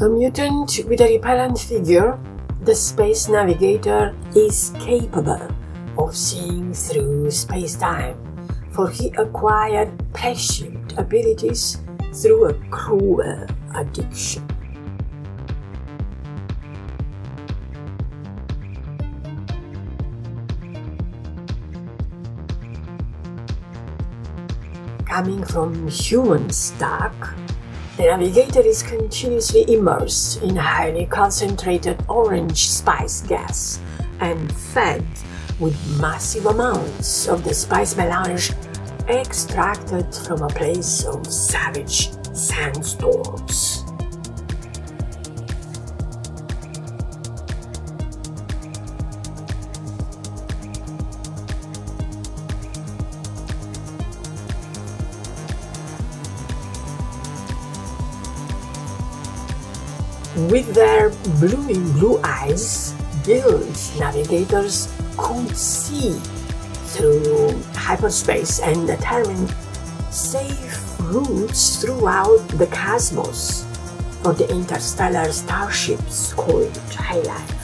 A mutant with a repellent figure, the space navigator is capable of seeing through space-time, for he acquired prescient abilities through a cruel addiction. Coming from human stock, the navigator is continuously immersed in highly concentrated orange spice gas and fed with massive amounts of the spice melange extracted from a place of savage sandstorms. With their blue-in-blue eyes, guild navigators could see through hyperspace and determine safe routes throughout the cosmos for the interstellar starships called heighliners.